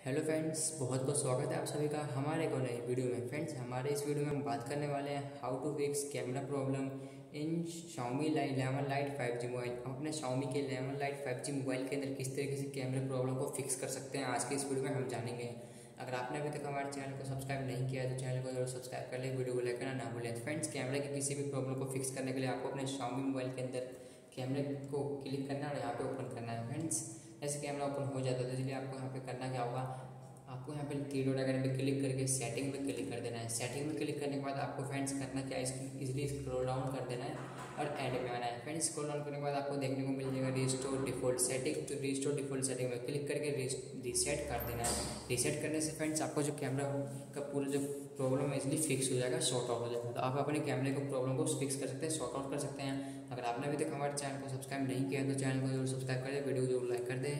Hello friends बहुत बहुत स्वागत है आप सभी का हमारे को नई वीडियो में। फ्रेंड्स हमारे इस वीडियो में हम बात करने वाले हैं how to fix camera problem in Xiaomi lite eleven lite five G mobile हम अपने Xiaomi के eleven lite five G mobile के अंदर किस तरीके से कैमरा प्रॉब्लम को फिक्स कर सकते हैं, आज के इस वीडियो में हम जानेंगे। अगर आपने अभी तक हमारे चैनल को सब्सक्राइब नहीं किया तो चैनल को ज़रूर सब्सक्राइब कर ले, वीडियो को लेकर ना भूलें। फ्रेंड्स कैमरे की किसी भी प्रॉब्लम को फिक्स करने के लिए आपको अपने Xiaomi मोबाइल के अंदर कैमरे को क्लिक करना है और यहाँ पर ओपन करना है। फ्रेंड्स ऐसे कैमरा ओपन हो जाता है तो इसलिए आपको यहाँ पे करना क्या होगा? आपको यहाँ पे थ्री डॉट आइकन पे क्लिक करके सेटिंग में क्लिक कर देना है। सेटिंग में क्लिक करने के बाद आपको फ्रेंड्स करना क्या है? इजीली स्क्रॉल डाउन कर देना है और एंड में आना है। फ्रेंड्स स्क्रॉल डाउन करने के बाद आपको देखने को मिल जाएगा रिस्टोर डिफ़ॉल्ट सेटिंग तो रिस्टोर डिफ़ॉल्ट सेटिंग में क्लिक करके रीसेट कर देना है। रीसेट करने से फ्रेंड्स आपको जो कैमरा का पूरा जो प्रॉब्लम है इजिली फिक्स हो जाएगा शॉर्ट आउट हो जाएगा। तो आप अपने कैमरे को प्रॉब्लम को फिक्स कर सकते हैं शॉर्ट आउट कर सकते हैं। अगर आपने अभी तक हमारे चैनल को सब्सक्राइब नहीं किया तो चैनल को ज़रूर सब्सक्राइब करें वीडियो ज़रूर लाइक कर दें